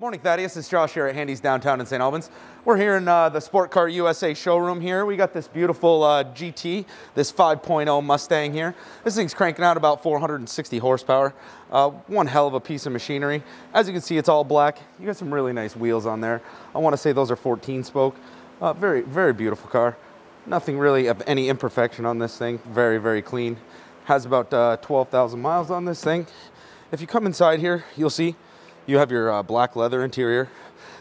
Morning, Thaddeus. It's Josh here at Handy's downtown in St. Albans. We're here in uh, the Sport Car USA showroom here. We got this beautiful uh, GT, this 5.0 Mustang here. This thing's cranking out about 460 horsepower. Uh, one hell of a piece of machinery. As you can see, it's all black. You got some really nice wheels on there. I want to say those are 14 spoke. Uh, very, very beautiful car. Nothing really of any imperfection on this thing. Very, very clean. Has about uh, 12,000 miles on this thing. If you come inside here, you'll see you have your uh, black leather interior.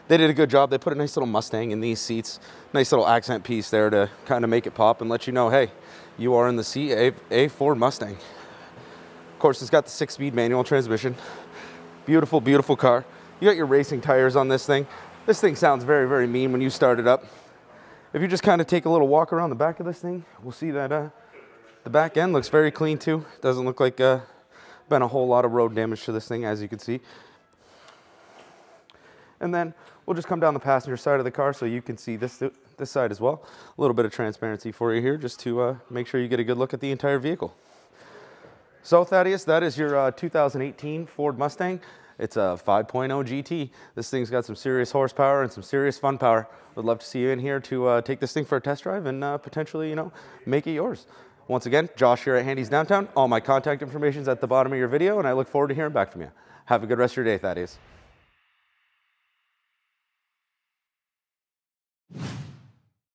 They did a good job. They put a nice little Mustang in these seats. Nice little accent piece there to kind of make it pop and let you know, hey, you are in the seat a, a Ford Mustang. Of course, it's got the six-speed manual transmission. Beautiful, beautiful car. You got your racing tires on this thing. This thing sounds very, very mean when you start it up. If you just kind of take a little walk around the back of this thing, we'll see that uh, the back end looks very clean too. Doesn't look like uh, been a whole lot of road damage to this thing, as you can see. And then we'll just come down the passenger side of the car so you can see this, this side as well. A little bit of transparency for you here just to uh, make sure you get a good look at the entire vehicle. So Thaddeus, that is your uh, 2018 Ford Mustang. It's a 5.0 GT. This thing's got some serious horsepower and some serious fun power. Would love to see you in here to uh, take this thing for a test drive and uh, potentially, you know, make it yours. Once again, Josh here at Handy's Downtown. All my contact information is at the bottom of your video, and I look forward to hearing back from you. Have a good rest of your day, Thaddeus.